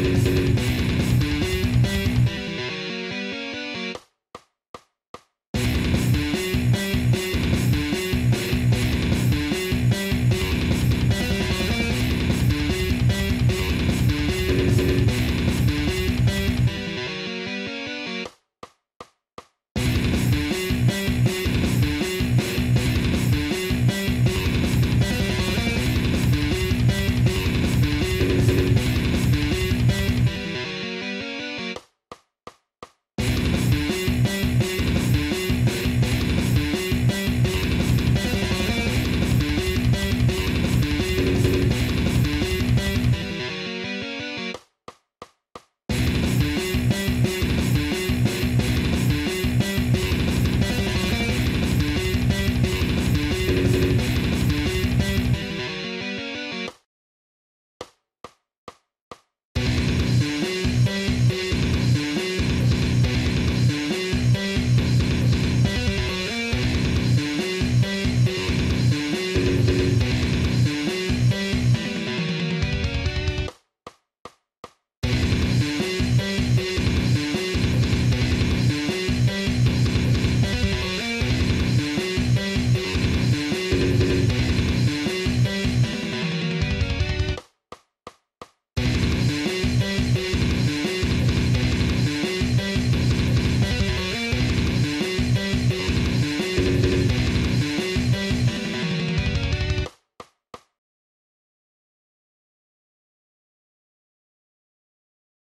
Música